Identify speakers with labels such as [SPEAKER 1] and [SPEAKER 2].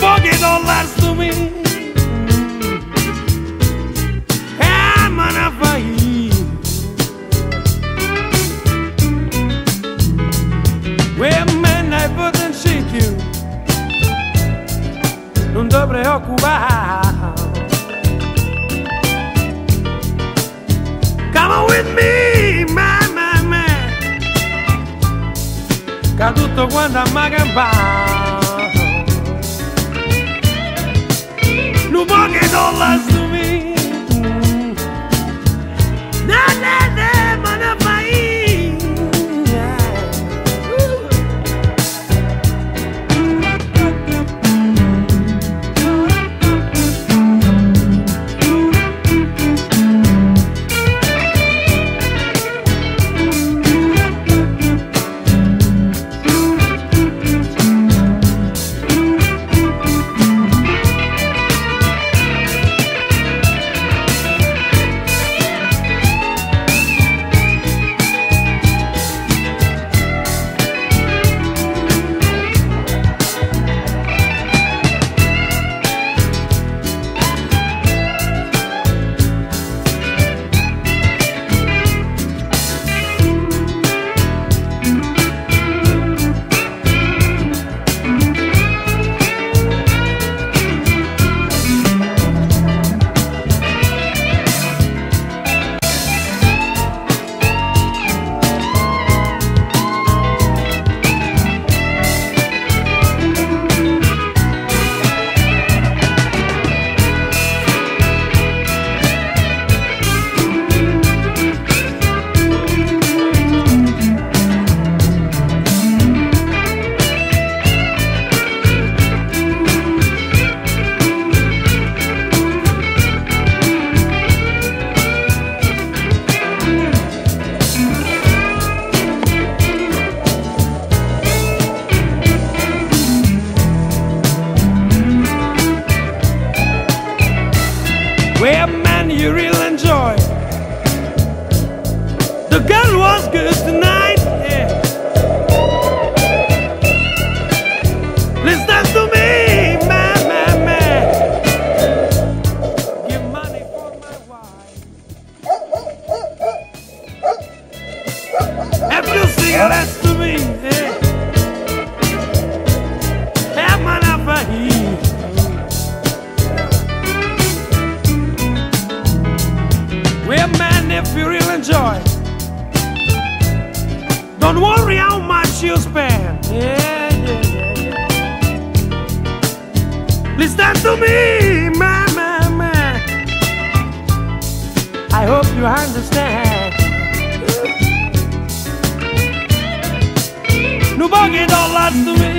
[SPEAKER 1] boogie don't last to me. Hey, man, I find. Well, man, I wouldn't shake you. Não tô preocupado. Come on with me, my, my, my. Caduto guanda magamba. Bucket dollars You really enjoy. The girl was good tonight. Yeah. Listen to me, man, man, man. Give money for my wife. Cigarettes Don't worry how much you spend. Yeah, yeah, yeah, yeah. Listen to me, man, man, man. I hope you understand. No buggy dollars to me.